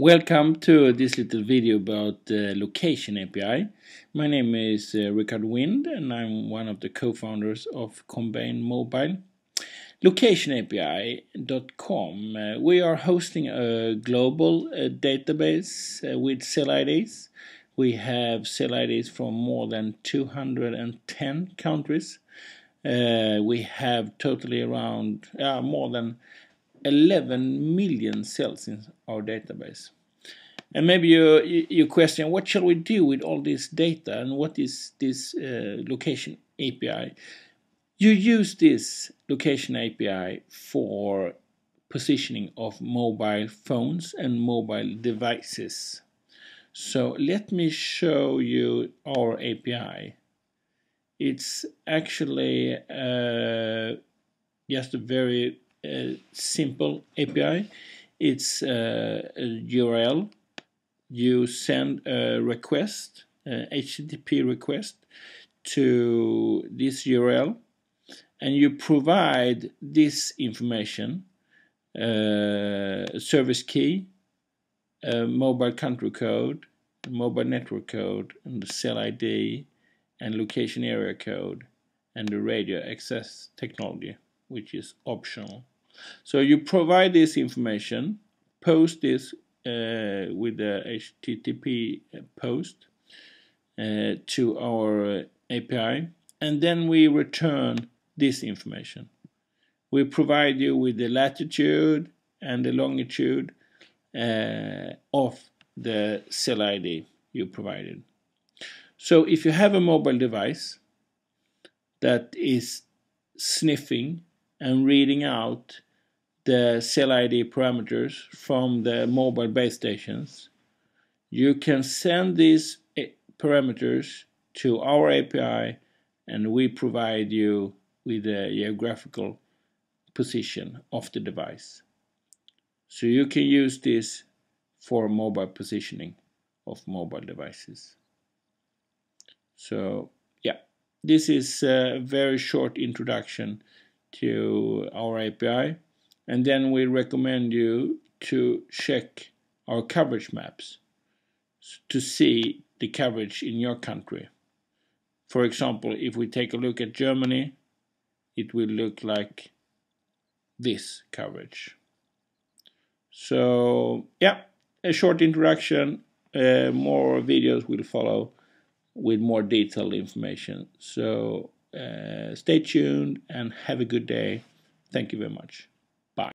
Welcome to this little video about the Location API. My name is uh, Richard Wind and I'm one of the co-founders of Combain Mobile. LocationAPI.com. Uh, we are hosting a global uh, database uh, with cell IDs. We have cell IDs from more than 210 countries. Uh, we have totally around uh, more than 11 million cells in our database. And maybe you, you question, what shall we do with all this data and what is this uh, location API? You use this location API for positioning of mobile phones and mobile devices. So let me show you our API. It's actually uh, just a very simple API. It's uh, a URL. You send a request, a HTTP request, to this URL, and you provide this information, uh, service key, mobile country code, mobile network code, and the cell ID, and location area code, and the radio access technology which is optional. So you provide this information, post this uh, with the HTTP post uh, to our API, and then we return this information. We provide you with the latitude and the longitude uh, of the cell ID you provided. So if you have a mobile device that is sniffing and reading out the cell ID parameters from the mobile base stations, you can send these eh, parameters to our API and we provide you with the geographical position of the device. So you can use this for mobile positioning of mobile devices. So yeah, this is a very short introduction to our API and then we recommend you to check our coverage maps to see the coverage in your country. For example, if we take a look at Germany, it will look like this coverage. So, yeah, a short introduction. Uh, more videos will follow with more detailed information. So, uh, stay tuned and have a good day. Thank you very much.